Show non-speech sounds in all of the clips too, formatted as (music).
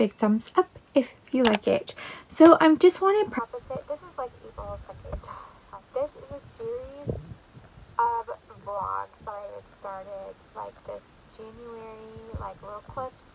big thumbs up if you like it. So I'm just wanting to preface it. This is like April 2nd. This is a series of vlogs that I had started like this January, like little clips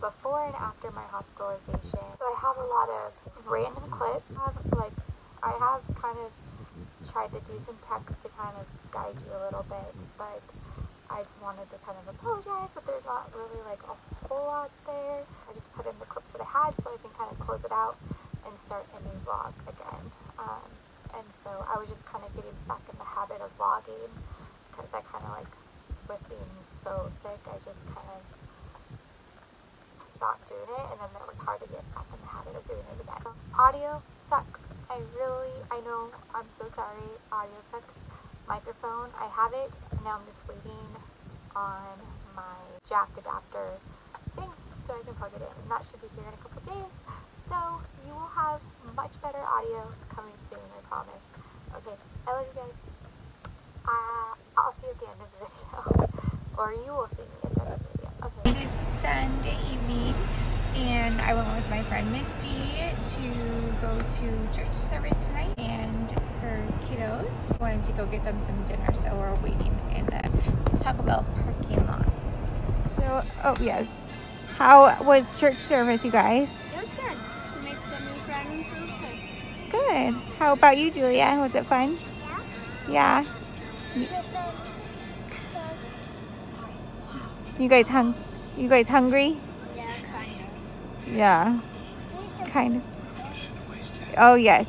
before and after my hospitalization. So I have a lot of random clips. I have, like I have kind of tried to do some text to kind of guide you a little bit, but I just wanted to kind of apologize that there's not really like a whole lot there. I just put in the clips that I had so I can kind of close it out and start a new vlog again. Um, and so I was just kind of getting back in the habit of vlogging because I kind of like, with being so sick, I just kind of stopped doing it and then it was hard to get back in the habit of doing it again. Audio sucks. I really, I know, I'm so sorry, audio sucks. Microphone, I have it, now I'm just waiting on my jack adapter thing so I can plug it in. And that should be here in a couple days. So you will have much better audio coming soon, I promise. Okay, I love you guys. Uh, I'll see you at the end of the video. (laughs) or you will see me at the end of the video. Okay. It is Sunday evening and I went with my friend Misty to go to church service tonight and kiddos wanted to go get them some dinner so we're waiting in the Taco Bell parking lot. So, oh yes. How was church service you guys? It was good. We made so many friends. so It was good. Good. How about you Julia? Was it fun? Yeah. Yeah. You guys hung you guys hungry? Yeah, kind of. Yeah. Kind of. Oh yes.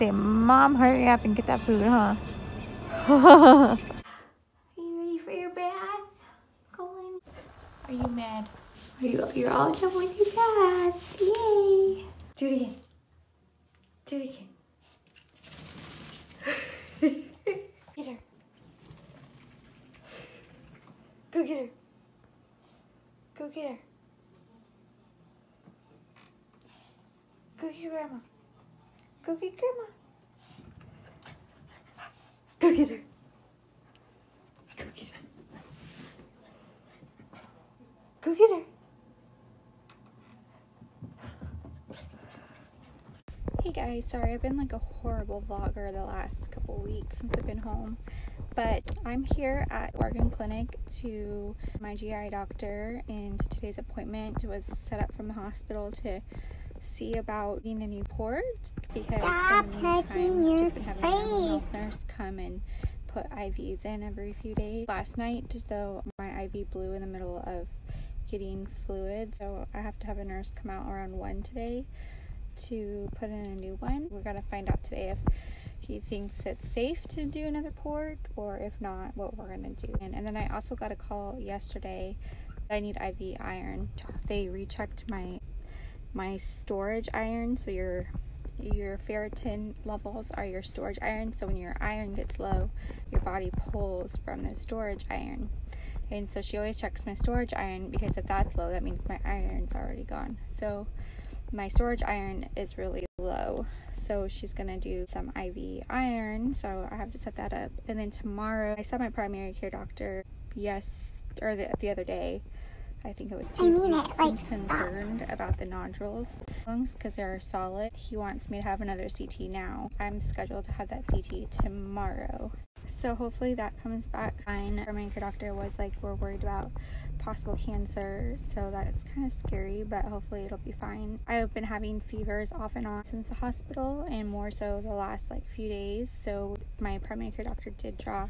Say, Mom, hurry up and get that food, huh? (laughs) Are you ready for your bath, Colin? Are you mad? Are you? You're all done with your bath. Yay! Do it again. Do it again. (laughs) get her. Go get her. Go get her. Go get your grandma. Go get grandma. Go get her. Go get her. Go get her. Hey guys, sorry I've been like a horrible vlogger the last couple weeks since I've been home. But I'm here at Oregon Clinic to my GI doctor and today's appointment was set up from the hospital to see about getting a new port Stop touching your just been having a mental health face. nurse come and put IVs in every few days. Last night, though, my IV blew in the middle of getting fluid, so I have to have a nurse come out around 1 today to put in a new one. We're gonna find out today if he thinks it's safe to do another port or if not, what we're gonna do. And, and then I also got a call yesterday that I need IV iron. They rechecked my my storage iron, so your your ferritin levels are your storage iron. So when your iron gets low, your body pulls from the storage iron. And so she always checks my storage iron because if that's low, that means my iron's already gone. So my storage iron is really low. So she's gonna do some IV iron. So I have to set that up. And then tomorrow, I saw my primary care doctor yes or the, the other day. I think it was Tuesday. I mean it, like, concerned about the nodules lungs because they're solid. He wants me to have another CT now. I'm scheduled to have that CT tomorrow. So hopefully that comes back fine. Our primary care doctor was like, we're worried about possible cancer, so that's kind of scary, but hopefully it'll be fine. I've been having fevers off and on since the hospital, and more so the last like few days. So my primary care doctor did draw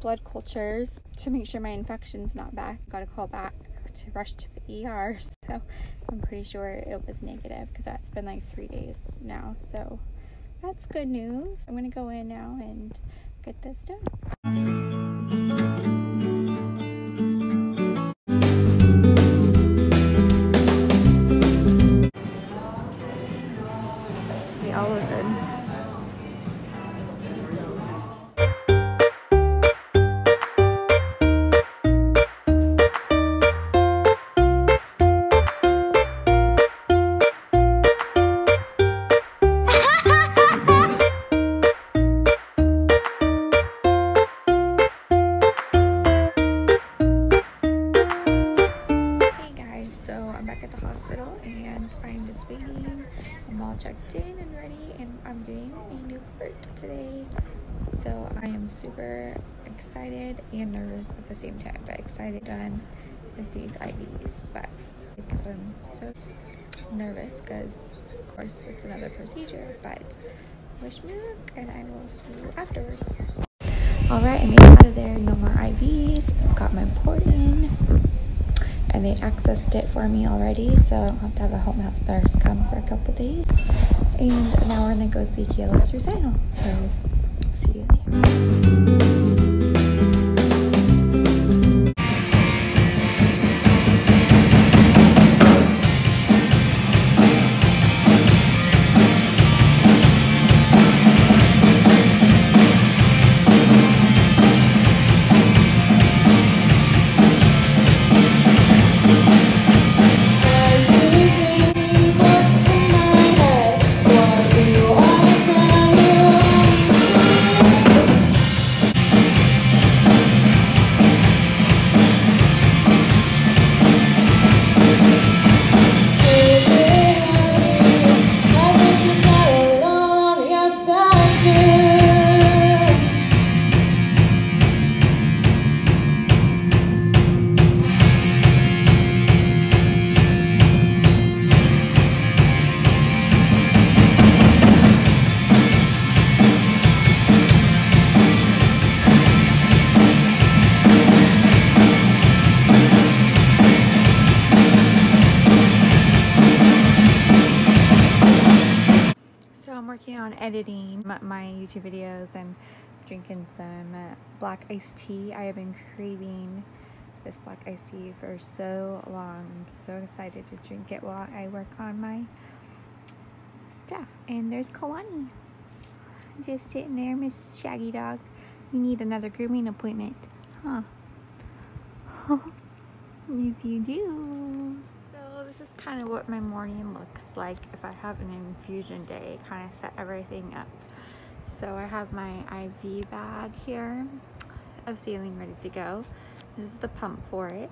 blood cultures to make sure my infection's not back. Got a call back to rush to the ER, (laughs) so I'm pretty sure it was negative because that's been like three days now. So that's good news. I'm gonna go in now and get this done. and I'm just waiting. I'm all checked in and ready and I'm getting a new port today. So I am super excited and nervous at the same time, but excited done with these IVs, but because I'm so nervous because of course it's another procedure, but wish me luck and I will see you afterwards. Alright, I made it out of there, no more IVs, got my port in. And they accessed it for me already, so I don't have to have a home health nurse come for a couple days. And now we're gonna go see Kayla Trusano. So, see you there. My YouTube videos and drinking some uh, black iced tea. I have been craving this black iced tea for so long. I'm so excited to drink it while I work on my stuff. And there's Kalani. Just sitting there, Miss Shaggy Dog. You need another grooming appointment, huh? (laughs) yes, you do. So this is kind of what my morning looks like if I have an infusion day, kind of set everything up. So I have my IV bag here of saline ready to go. This is the pump for it.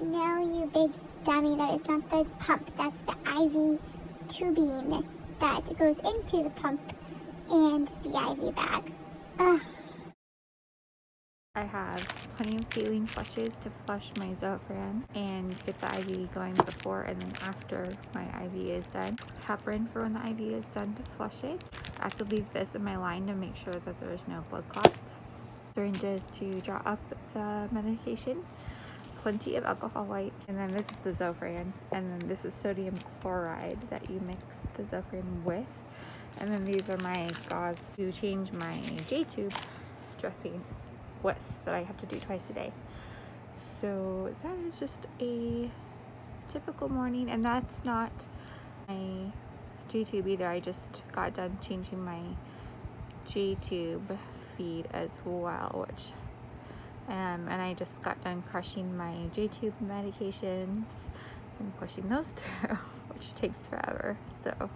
No, you big dummy, that is not the pump. That's the IV tubing that goes into the pump and the IV bag. Ugh. I have plenty of saline flushes to flush my Zofran and get the IV going before and then after my IV is done. Heparin for when the IV is done to flush it. I have to leave this in my line to make sure that there's no blood clots. Syringes to draw up the medication. Plenty of alcohol wipes. And then this is the Zofran. And then this is sodium chloride that you mix the Zofran with. And then these are my gauze to change my J-tube dressing width that I have to do twice a day. So that is just a typical morning and that's not my J-tube either. I just got done changing my J-tube feed as well, which um, and I just got done crushing my J-tube medications and pushing those (laughs) through, which takes forever. So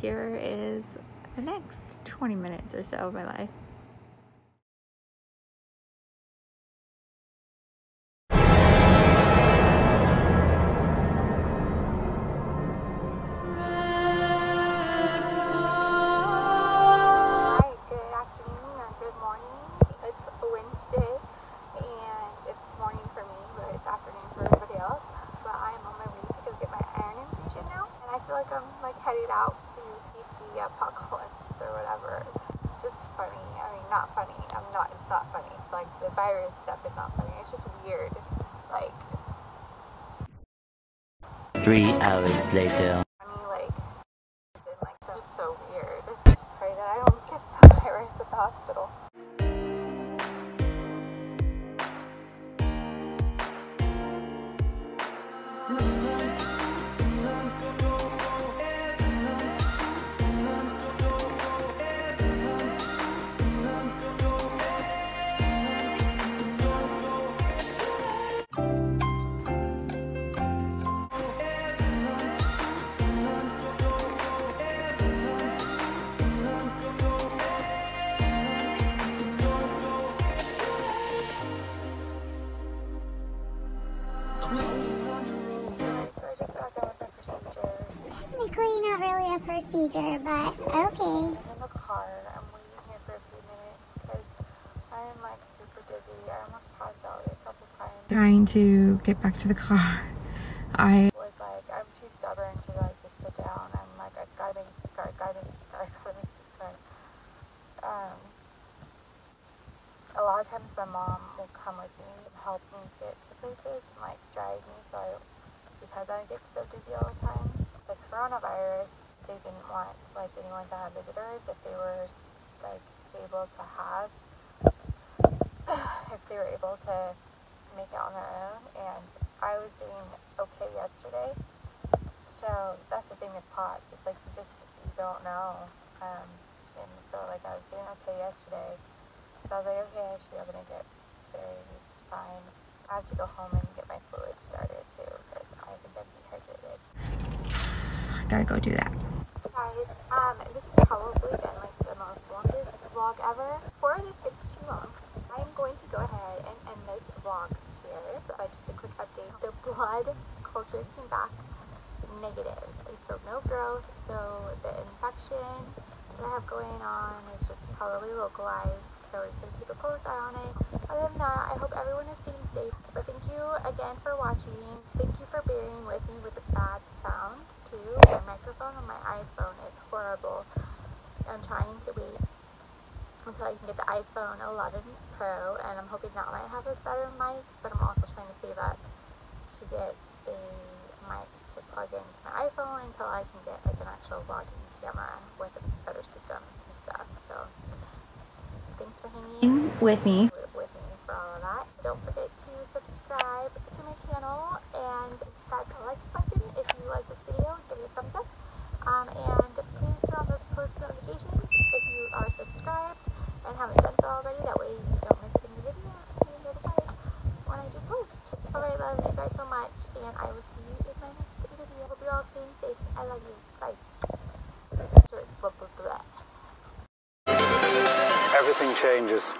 here is the next 20 minutes or so of my life. Feel like I'm like headed out to beat the uh, apocalypse or whatever. It's just funny. I mean, not funny. I'm not. It's not funny. Like the virus stuff is not funny. It's just weird. Like Three hours later. procedure, but okay. I'm car. I'm waiting here for a few minutes because I'm like super dizzy. I almost out a couple times. Trying to get back to the car. I like anyone to have visitors if they were like able to have, (sighs) if they were able to make it on their own and I was doing okay yesterday. So that's the thing with POTS. It's like you just you don't know. Um, and so like I was doing okay yesterday. So I was like, okay, I should be able to it today. It's fine. I have to go home and get my fluids started too because I think I'm dehydrated. (sighs) gotta go do that. Um, this has probably been like the most longest vlog ever. Before this gets too long, I'm going to go ahead and end this vlog here. Just a quick update. The blood culture came back negative. So no growth. So the infection that I have going on is just probably localized. So we're just going to keep a close eye on it. Other than that, I hope everyone is staying safe. But thank you again for watching. Thank you for bearing with me with the bad sound too. My microphone on my iPhone trying to wait until I can get the iPhone 11 Pro and I'm hoping that might have a better mic but I'm also trying to save up to get a mic to plug into my iPhone until I can get like an actual vlogging camera with a better system and stuff so thanks for hanging With me. with me for all of that don't forget to subscribe to my channel and hit that like button if you like this video give it a thumbs up um, and please turn on those post notifications if you are subscribed and haven't done so already. That way you don't miss any videos and you're notified when I do post. Alright, love you guys so much and I will see you in my next video. Hope you're all staying safe. I love you. Bye. Blah, blah, blah. Everything changes.